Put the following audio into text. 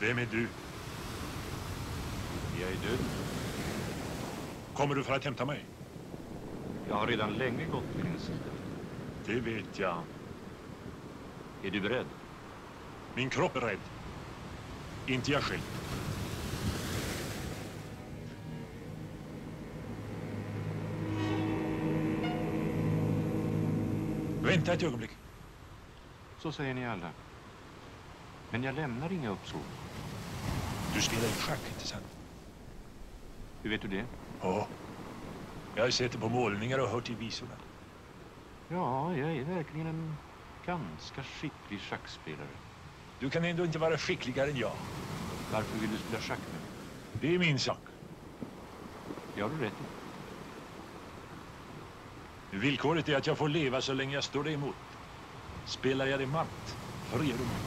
Vem är du? Jag är död. Kommer du för att hämta mig? Jag har redan länge gått vid din sida. Det vet jag. Är du beredd? Min kropp är rädd. Inte jag själv. Vänta ett ögonblick. Så säger ni alla. Men jag lämnar inga uppsåt. Du spelar ju schack, inte sant? Hur vet du det? Ja. Jag har sett det på målningar och hört i visorna. Ja, jag är verkligen en ganska skicklig schackspelare. Du kan ändå inte vara skickligare än jag. Varför vill du spela schack mig? Det är min sak. Det har du rätt i. Villkoret är att jag får leva så länge jag står dig emot. Spelar jag dig matt, friar du mig.